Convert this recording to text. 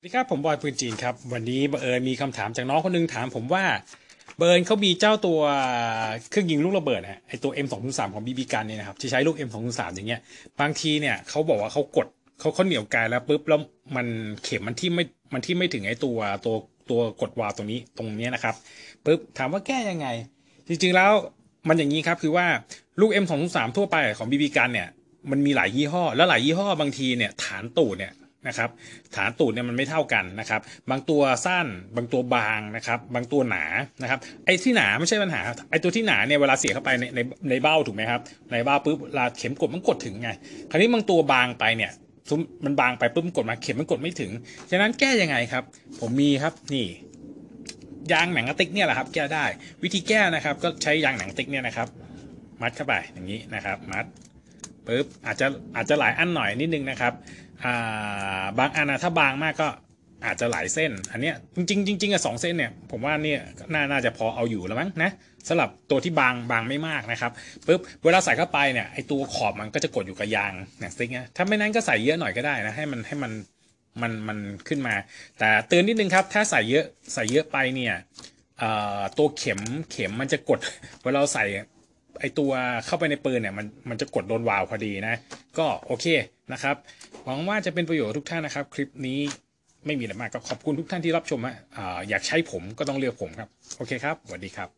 สวัสดีครับผมบอยปืนจีนครับ วันนี้บังเอิญมีคำถามจากน้องคนหนึงถามผมว่าเบิร์นเขามีเจ้าตัวเครื่องยิงลูกระเบิดฮะไอตัว M203 ของบีบีกันเนี่ยนะครับที่ใช้ลูก M203 อย่างเงี้ยบางทีเนี่ยเขาบอกว่าเขากดเขาเขาเหนี่ยวไกลแล้วปุ๊บแล้วมันเข็มมันที่ไม่มันที่ไม่ถึงไอตัวตัวตัวกดวาล์วตรงนี้ตรงเนี้ยนะครับปุ๊บถามว่าแก้ยังไง จริงๆแล้วมันอย่างนี้ครับคือว่าลูก M203 ทั่วไปของบีบีกันเนี่ยมันมีหลายยี่ห้อ แล้วหลายยี่ห้อบางทีเนี่ยฐานตูดเนี่ย นะครับฐานตูดเนี่ยมันไม่เท่ากันนะครับ บางตัวสั้นบางตัวบางนะครับบางตัวหนานะครับไอ้ที่หนาไม่ใช่ปัญหาไอ้ตัวที่หนาเนี่ยเวลาเสียเข้าไปในในในเบ้าถูกไหมครับในเบ้าปุ๊บเวลาเข็มกดมันกดถึงไง คราวนี้บางตัวบางไปเนี่ยมันบางไปปุ๊บมันกดมาเข็มมันกดไม่ถึง ฉะนั้นแก้ยังไงครับ ผมมีครับนี่ยางหนังกระติกเนี่ยแหละครับแก้ได้วิธีแก้นะครับก็ใช้ยางหนังติ๊กเนี่ยนะครับ มัดเข้าไปอย่างนี้นะครับ มัด ปุ๊บอาจจะอาจจะหลายอันหน่อยนิดนึงนะครับาบางอันนะถ้าบางมากก็อาจจะหลายเส้น อันเนี้ยจริงจริงๆอะสองเส้นเนี่ยผมว่าเนี่ยน่าน่าจะพอเอาอยู่แล้วมั้งนะสำหรับตัวที่บางบางไม่มากนะครับปุ๊บเวลาใส่เข้าไปเนี่ยไอตัวขอบมันก็จะกดอยู่กับยางหนังสติ๊กนะถ้าไม่นั้นก็ใส่เยอะหน่อยก็ได้นะให้มันให้มันมันมันขึ้นมา แต่เตือนนิดนึงครับ ถ้าใส่เยอะใส่เยอะไปเนี่ยตัวเข็มเข็มมันจะกดเวลาเราใส่ ไอตัวเข้าไปในปืนเนี่ยมันมันจะกดโดนวาล์วพอดีนะ ก็โอเคนะครับ หวังว่าจะเป็นประโยชน์ทุกท่านนะครับ คลิปนี้ไม่มีอะไรมากก็ขอบคุณทุกท่านที่รับชมฮะอ่าอยากใช้ผมก็ต้องเลือกผมครับ โอเคครับสวัสดีครับ